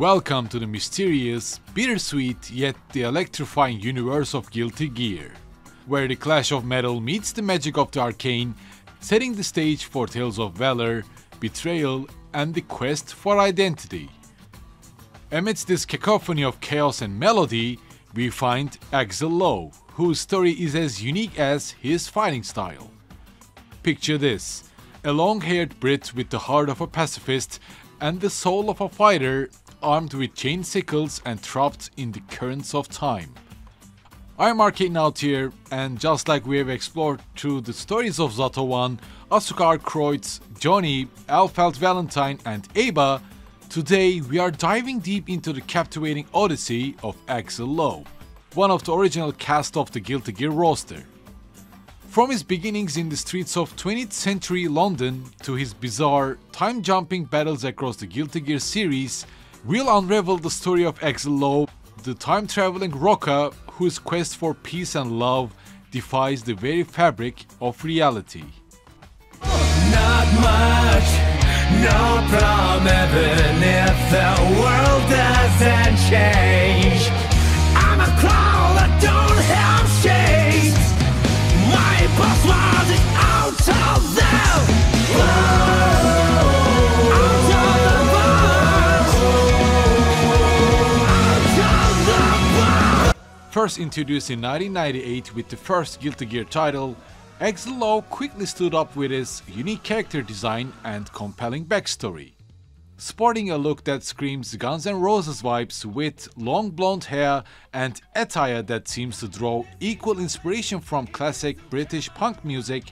Welcome to the mysterious, bittersweet, yet the electrifying universe of Guilty Gear, where the clash of metal meets the magic of the arcane, setting the stage for tales of valor, betrayal, and the quest for identity. Amidst this cacophony of chaos and melody, we find Axl Low, whose story is as unique as his fighting style. Picture this a long haired Brit with the heart of a pacifist and the soul of a fighter armed with chain sickles and trapped in the currents of time. I'm Arcadenaut here, and just like we have explored through the stories of Zato-1, Asuka R. Kreutz, Johnny, Elphelt Valentine, and Ava, today we are diving deep into the captivating odyssey of Axl Low, one of the original cast of the Guilty Gear roster. From his beginnings in the streets of 20th century London to his bizarre, time jumping battles across the Guilty Gear series, we'll unravel the story of Axl Low, the time traveling rocker whose quest for peace and love defies the very fabric of reality. Not much, no problem, if the world doesn't change. Introduced in 1998 with the first Guilty Gear title, Axl quickly stood up with his unique character design and compelling backstory. Sporting a look that screams Guns N' Roses vibes with long blonde hair and attire that seems to draw equal inspiration from classic British punk music,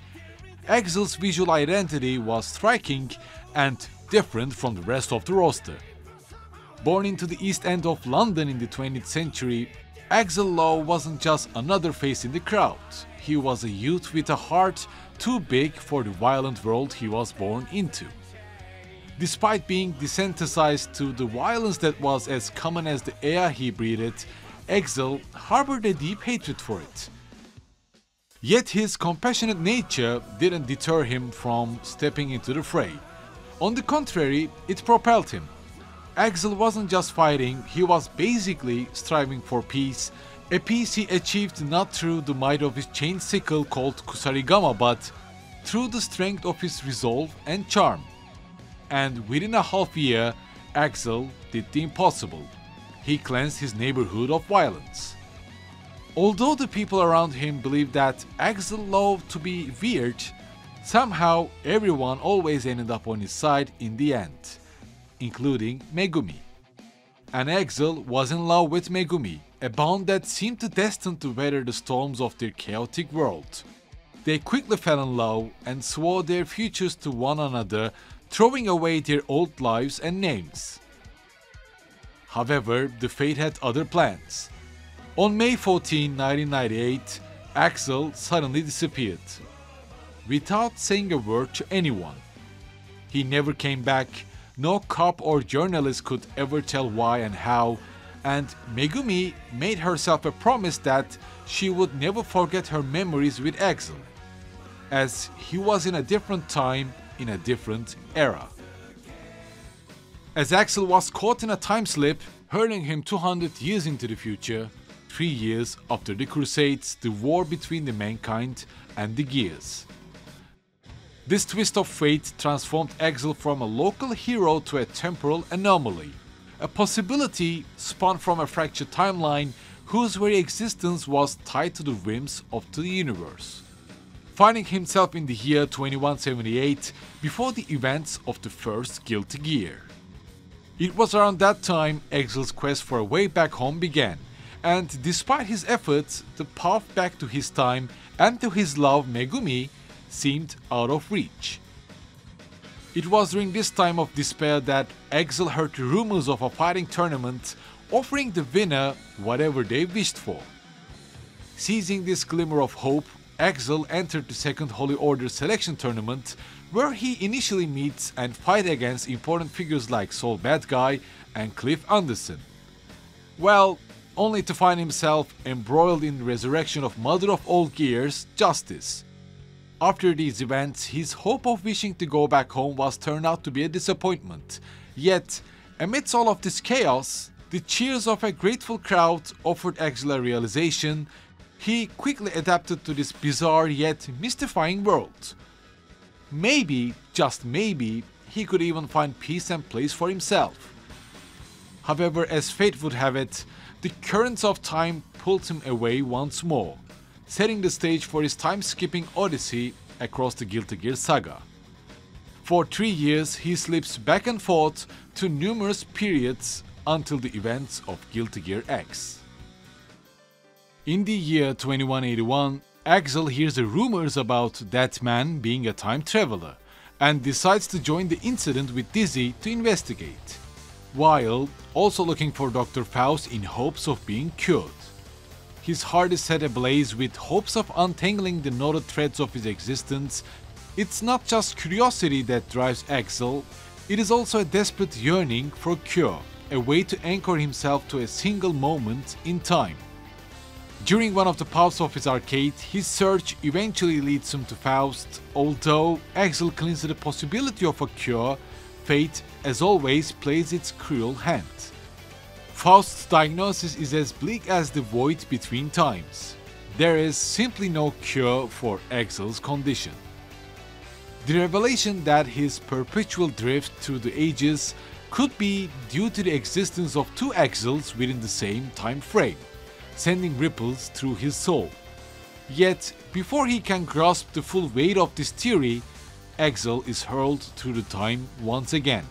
Axl's visual identity was striking and different from the rest of the roster. Born into the East End of London in the 20th century, Axl Low wasn't just another face in the crowd. He was a youth with a heart too big for the violent world he was born into. Despite being desensitized to the violence that was as common as the air he breathed, Axl harbored a deep hatred for it. Yet his compassionate nature didn't deter him from stepping into the fray. On the contrary, it propelled him. Axl wasn't just fighting, he was basically striving for peace, a peace he achieved not through the might of his chain sickle called Kusarigama but through the strength of his resolve and charm. And within a half year, Axl did the impossible. He cleansed his neighborhood of violence. Although the people around him believed that Axl loved to be weird, somehow everyone always ended up on his side in the end, including Megumi. An Axl was in love with Megumi, a bond that seemed destined to weather the storms of their chaotic world. They quickly fell in love and swore their futures to one another, throwing away their old lives and names. However, the fate had other plans. On May 14, 1998, Axl suddenly disappeared. Without saying a word to anyone. He never came back, no cop or journalist could ever tell why and how, and Megumi made herself a promise that she would never forget her memories with Axl, as he was in a different time, in a different era. As Axl was caught in a time slip, hurling him 200 years into the future, three years after the Crusades, the war between the mankind and the Gears. This twist of fate transformed Axl from a local hero to a temporal anomaly, a possibility spun from a fractured timeline whose very existence was tied to the whims of the universe. Finding himself in the year 2178 before the events of the first Guilty Gear. It was around that time Axl's quest for a way back home began, and despite his efforts, the path back to his time and to his love Megumi seemed out of reach. It was during this time of despair that Axl heard rumors of a fighting tournament offering the winner whatever they wished for. Seizing this glimmer of hope, Axl entered the Second Holy Order selection tournament, where he initially meets and fight against important figures like Sol Badguy and Cliff Anderson. Well, only to find himself embroiled in the resurrection of Mother of All Gears, Justice. After these events, his hope of wishing to go back home was turned out to be a disappointment. Yet, Amidst all of this chaos, the cheers of a grateful crowd offered Axl realization he quickly adapted to this bizarre yet mystifying world. Maybe, just maybe, he could even find peace and place for himself. However, as fate would have it, the currents of time pulled him away once more, setting the stage for his time-skipping odyssey across the Guilty Gear saga. For three years, he slips back and forth to numerous periods until the events of Guilty Gear X. In the year 2181, Axl hears the rumors about that man being a time traveler and decides to join the incident with Dizzy to investigate, while also looking for Dr. Faust in hopes of being cured. His heart is set ablaze with hopes of untangling the knotted threads of his existence. It's not just curiosity that drives Axl, it is also a desperate yearning for a cure, a way to anchor himself to a single moment in time. During one of the pubs of his arcade, his search eventually leads him to Faust, although Axl clings to the possibility of a cure, fate, as always, plays its cruel hand. Faust's diagnosis is as bleak as the void between times. There is simply no cure for Axl's condition. The revelation that his perpetual drift through the ages could be due to the existence of two Axls within the same time frame sending ripples through his soul. Yet, before he can grasp the full weight of this theory, Axl is hurled through the time once again.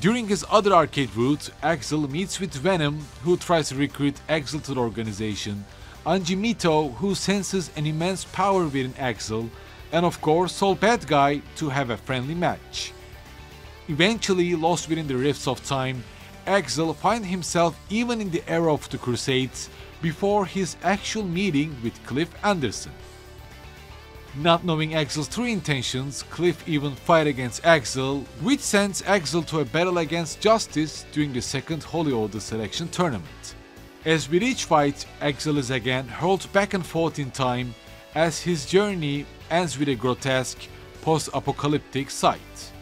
During his other arcade route, Axl meets with Venom, who tries to recruit Axl to the organization, Anji Mito, who senses an immense power within Axl, and of course Sol Badguy to have a friendly match. Eventually, lost within the rifts of time, Axl finds himself even in the era of the Crusades before his actual meeting with Cliff Anderson. Not knowing Axl's true intentions, Cliff even fight against Axl, which sends Axl to a battle against Justice during the second Holy Order selection tournament. As with each fight, Axl is again hurled back and forth in time as his journey ends with a grotesque, post-apocalyptic sight.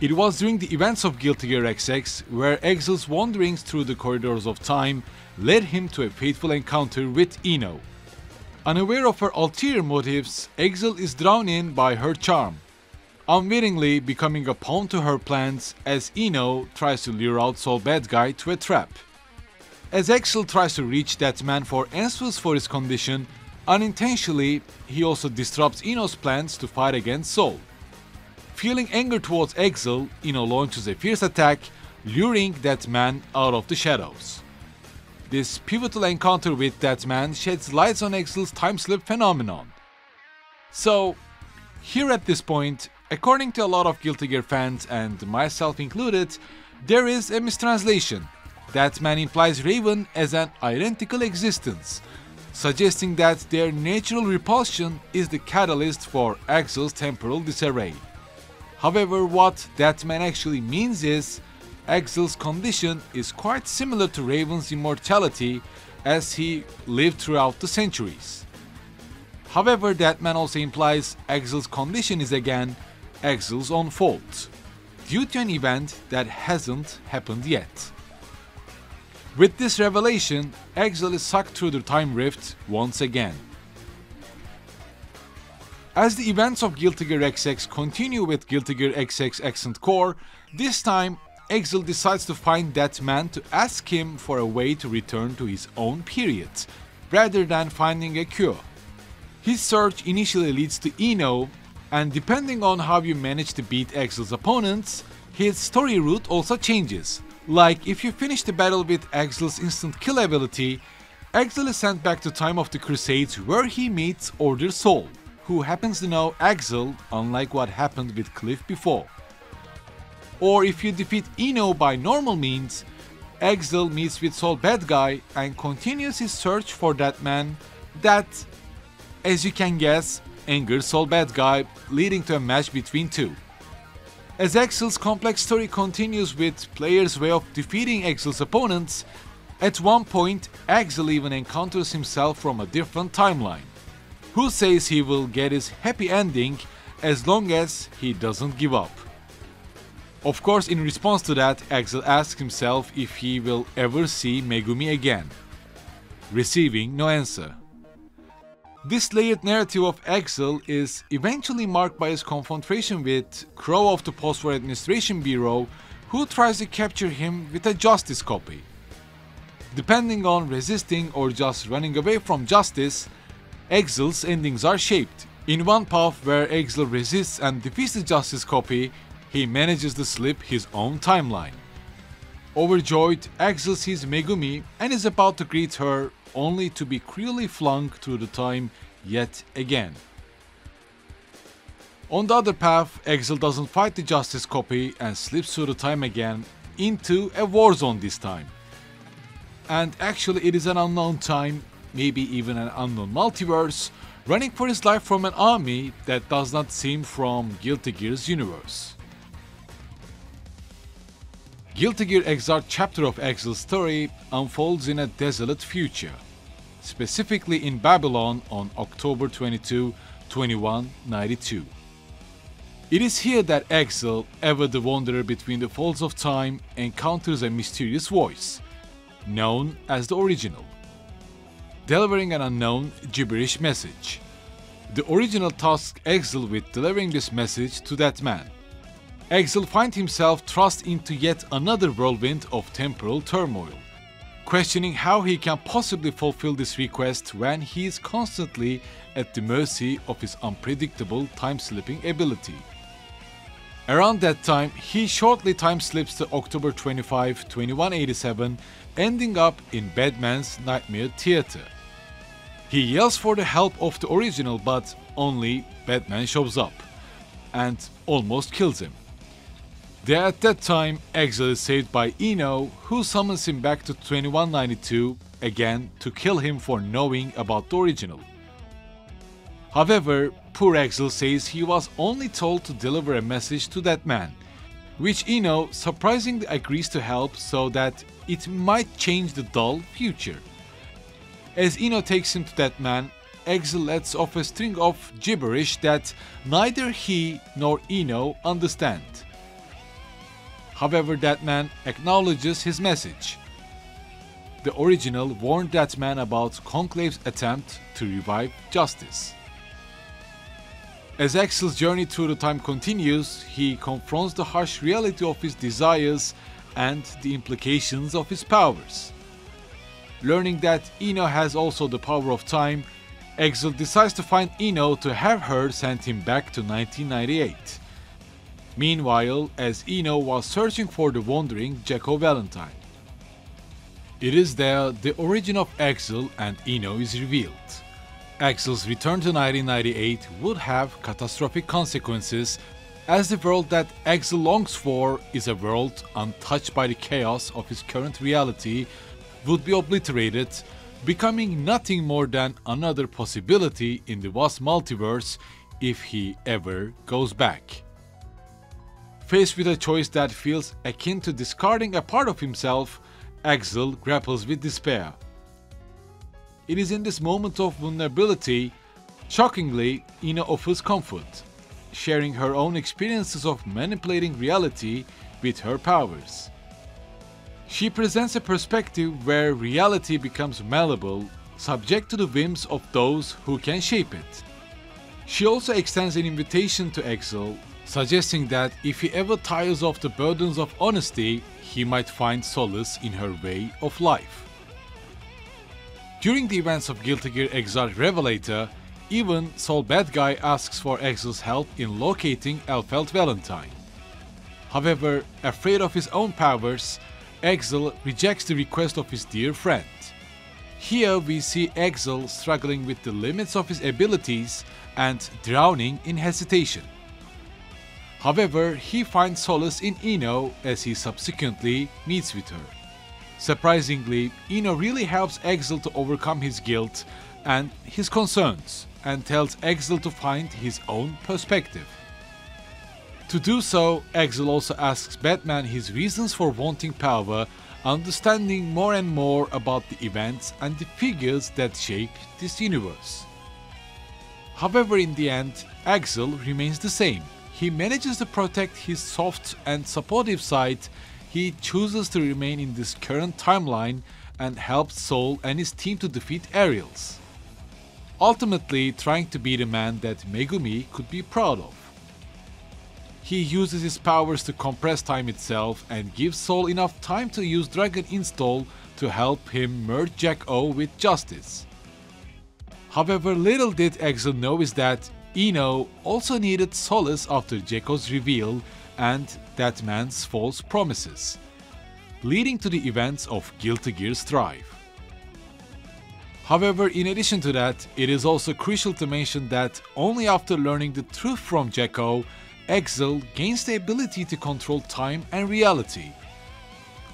It was during the events of Guilty Gear XX where Axl's wanderings through the corridors of time led him to a fateful encounter with I-No. Unaware of her ulterior motives, Axl is drawn in by her charm, unwittingly becoming a pawn to her plans as I-No tries to lure out Sol Badguy to a trap. As Axl tries to reach that man for answers for his condition, unintentionally he also disrupts I-No's plans to fight against Sol. Feeling anger towards Axl, I-No launches a fierce attack, luring that man out of the shadows. This pivotal encounter with that man sheds light on Axl's time slip phenomenon. So, here at this point, according to a lot of Guilty Gear fans and myself included, there is a mistranslation. That man implies Raven as an identical existence, suggesting that their natural repulsion is the catalyst for Axl's temporal disarray. However, what that man actually means is Axl's condition is quite similar to Raven's immortality as he lived throughout the centuries. However, that man also implies Axl's condition is again Axl's own fault, due to an event that hasn't happened yet. With this revelation, Axl is sucked through the time rift once again. As the events of Guilty Gear XX continue with Guilty Gear XX Accent Core, this time Axl decides to find that man to ask him for a way to return to his own period, rather than finding a cure. His search initially leads to I-No, and depending on how you manage to beat Axl's opponents, his story route also changes. Like if you finish the battle with Axl's instant kill ability, Axl is sent back to time of the Crusades where he meets Order-Sol who happens to know Axl, unlike what happened with Cliff before. Or if you defeat I-No by normal means, Axl meets with Sol Badguy and continues his search for that man that, as you can guess, angers Sol Badguy, leading to a match between two. As Axl's complex story continues with players' way of defeating Axl's opponents, at one point Axl even encounters himself from a different timeline who says he will get his happy ending as long as he doesn't give up. Of course, in response to that, Axl asks himself if he will ever see Megumi again, receiving no answer. This layered narrative of Axl is eventually marked by his confrontation with Crow of the Post-War Administration Bureau, who tries to capture him with a justice copy. Depending on resisting or just running away from justice, Axl's endings are shaped. In one path where Axl resists and defeats the justice copy, he manages to slip his own timeline. Overjoyed, Axl sees Megumi and is about to greet her only to be cruelly flung through the time yet again. On the other path, Axl doesn't fight the Justice copy and slips through the time again into a war zone this time. And actually it is an unknown time, maybe even an unknown multiverse, running for his life from an army that does not seem from Guilty Gear's universe. Guilty Gear Xrd chapter of Axl's story unfolds in a desolate future specifically in Babylon on October 22, 2192. It is here that Axl, ever the wanderer between the folds of time, encounters a mysterious voice, known as the Original, delivering an unknown gibberish message. The Original tasks Axl with delivering this message to that man. Axl finds himself thrust into yet another whirlwind of temporal turmoil questioning how he can possibly fulfill this request when he is constantly at the mercy of his unpredictable time-slipping ability. Around that time, he shortly time-slips to October 25, 2187, ending up in Bedman's Nightmare Theater. He yells for the help of the original but only Bedman shows up and almost kills him. There at that time, is saved by I-No, who summons him back to 2192 again to kill him for knowing about the original. However, poor Axl says he was only told to deliver a message to that man, which I-No surprisingly agrees to help so that it might change the dull future. As I-No takes him to that man, Axl lets off a string of gibberish that neither he nor I-No understand. However, that man acknowledges his message. The original warned that man about Conclave's attempt to revive justice. As Axl's journey through the time continues, he confronts the harsh reality of his desires and the implications of his powers. Learning that I-No has also the power of time, Axl decides to find I-No to have her send him back to 1998. Meanwhile, as I-No was searching for the wandering Jack-O Valentine. It is there the origin of Axl and I-No is revealed. Axl's return to 1998 would have catastrophic consequences as the world that Axl longs for is a world untouched by the chaos of his current reality would be obliterated, becoming nothing more than another possibility in the vast multiverse if he ever goes back. Faced with a choice that feels akin to discarding a part of himself, Axl grapples with despair. It is in this moment of vulnerability, shockingly, I-No offers comfort, sharing her own experiences of manipulating reality with her powers. She presents a perspective where reality becomes malleable, subject to the whims of those who can shape it. She also extends an invitation to Axl suggesting that if he ever tires of the burdens of honesty, he might find solace in her way of life. During the events of Guilty Gear Xrd Revelator, even Sol Badguy asks for Axl's help in locating Elphelt Valentine. However, afraid of his own powers, Axl rejects the request of his dear friend. Here we see Axl struggling with the limits of his abilities and drowning in hesitation. However, he finds solace in I-No as he subsequently meets with her. Surprisingly, I-No really helps Axl to overcome his guilt and his concerns and tells Axl to find his own perspective. To do so, Axl also asks Bedman his reasons for wanting power, understanding more and more about the events and the figures that shape this universe. However, in the end, Axl remains the same he manages to protect his soft and supportive side, he chooses to remain in this current timeline and helps Sol and his team to defeat Ariels. Ultimately, trying to be the man that Megumi could be proud of. He uses his powers to compress time itself and gives Sol enough time to use Dragon Install to help him merge Jack-O with Justice. However, little did Axl know is that I-No also needed solace after Jack-O's reveal and that man's false promises, leading to the events of Guilty Gear Strive. However, in addition to that, it is also crucial to mention that only after learning the truth from Jack-O, Axl gains the ability to control time and reality.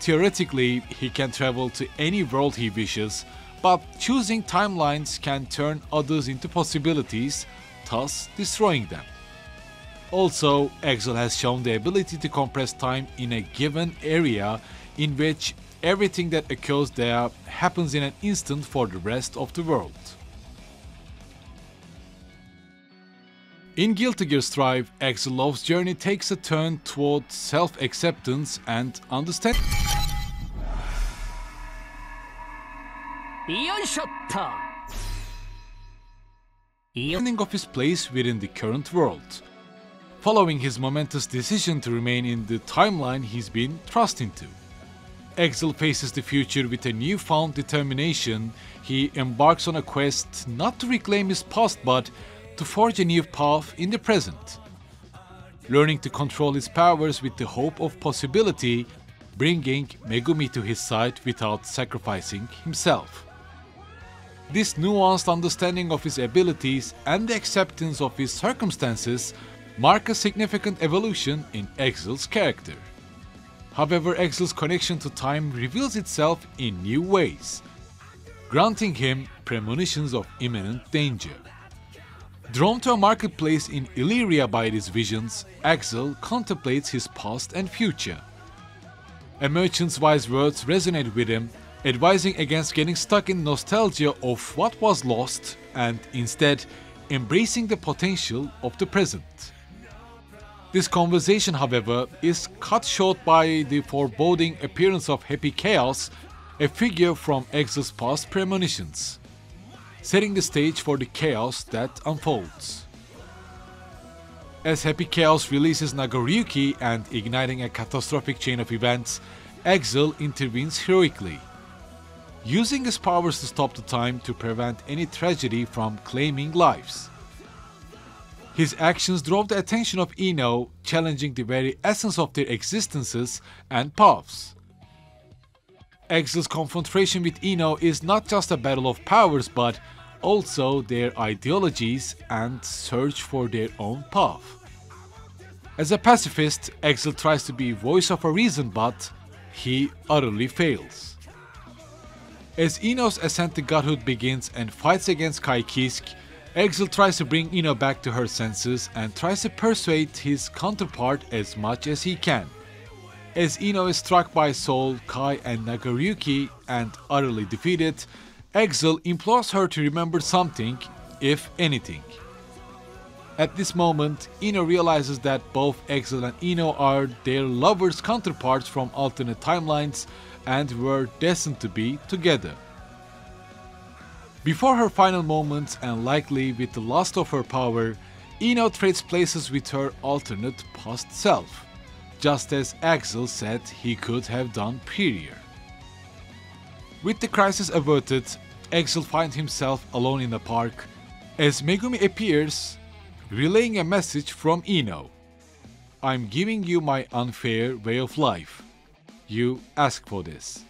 Theoretically, he can travel to any world he wishes, but choosing timelines can turn others into possibilities, thus destroying them. Also, Axl has shown the ability to compress time in a given area in which everything that occurs there happens in an instant for the rest of the world. In Guilty Gear Strive, Axl Low's journey takes a turn toward self-acceptance and understanding finding of his place within the current world, following his momentous decision to remain in the timeline he's been thrust into. Axl faces the future with a newfound determination, he embarks on a quest not to reclaim his past but to forge a new path in the present. Learning to control his powers with the hope of possibility, bringing Megumi to his side without sacrificing himself. This nuanced understanding of his abilities and the acceptance of his circumstances mark a significant evolution in Axl's character. However, Axl's connection to time reveals itself in new ways, granting him premonitions of imminent danger. Drawn to a marketplace in Illyria by these visions, Axl contemplates his past and future. A merchant's wise words resonate with him, advising against getting stuck in nostalgia of what was lost and instead embracing the potential of the present. This conversation, however, is cut short by the foreboding appearance of Happy Chaos, a figure from Axl's past premonitions, setting the stage for the chaos that unfolds. As Happy Chaos releases Nagoriyuki and igniting a catastrophic chain of events, Axl intervenes heroically, using his powers to stop the time to prevent any tragedy from claiming lives. His actions drove the attention of I-No, challenging the very essence of their existences and paths. Axl's confrontation with I-No is not just a battle of powers but also their ideologies and search for their own path. As a pacifist, Axl tries to be voice of a reason but he utterly fails. As I-No's ascent to godhood begins and fights against Ky Kiske, Axl tries to bring I-No back to her senses and tries to persuade his counterpart as much as he can. As I-No is struck by Sol, Ky and Nagoriyuki and utterly defeated, Axl implores her to remember something, if anything. At this moment, I-No realizes that both Axl and I-No are their lovers' counterparts from alternate timelines and were destined to be together. Before her final moments and likely with the last of her power, I-No trades places with her alternate past self, just as Axl said he could have done prior. With the crisis averted, Axl finds himself alone in the park as Megumi appears, relaying a message from I-No. I'm giving you my unfair way of life. You ask for this.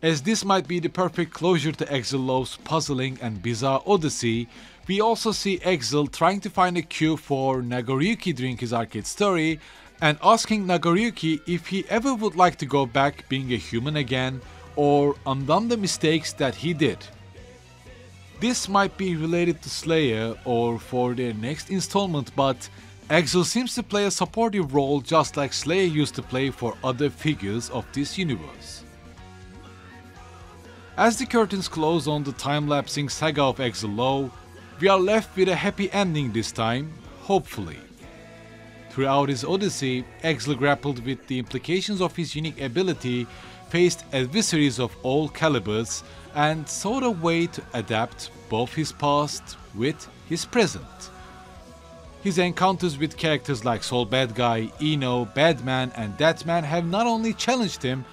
As this might be the perfect closure to Axl Low's puzzling and bizarre odyssey, we also see Axl trying to find a cue for Nagoriyuki during his arcade story and asking Nagoriyuki if he ever would like to go back being a human again or undone the mistakes that he did. This might be related to Slayer or for their next installment, but Axl seems to play a supportive role just like Slayer used to play for other figures of this universe. As the curtains close on the time-lapsing saga of Axl Low, we are left with a happy ending this time, hopefully. Throughout his odyssey, Axl grappled with the implications of his unique ability, faced adversaries of all calibers, and sought a way to adapt both his past with his present. His encounters with characters like Soul Bad Guy, I-No, Bedman, and Deathman have not only challenged him,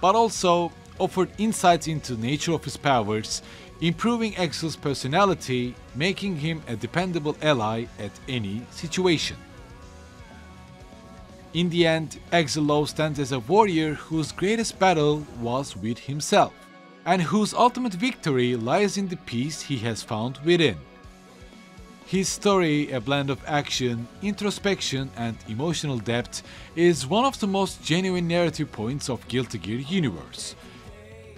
but also offered insights into the nature of his powers, improving Axl's personality, making him a dependable ally at any situation. In the end, Axl Low stands as a warrior whose greatest battle was with himself, and whose ultimate victory lies in the peace he has found within. His story, a blend of action, introspection, and emotional depth, is one of the most genuine narrative points of Guilty Gear universe.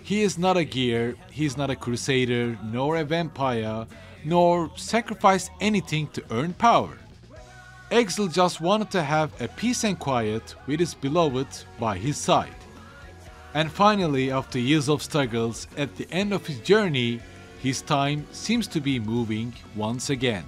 He is not a gear, he is not a crusader, nor a vampire, nor sacrificed anything to earn power. Axl just wanted to have a peace and quiet with his beloved by his side. And finally, after years of struggles, at the end of his journey, his time seems to be moving once again.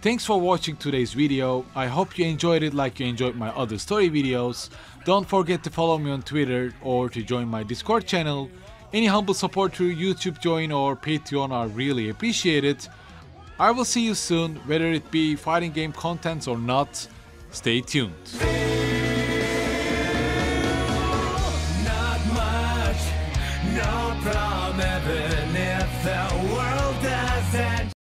Thanks for watching today's video, I hope you enjoyed it like you enjoyed my other story videos. Don't forget to follow me on Twitter or to join my Discord channel. Any humble support through YouTube join or Patreon are really appreciated. I will see you soon, whether it be fighting game contents or not. Stay tuned.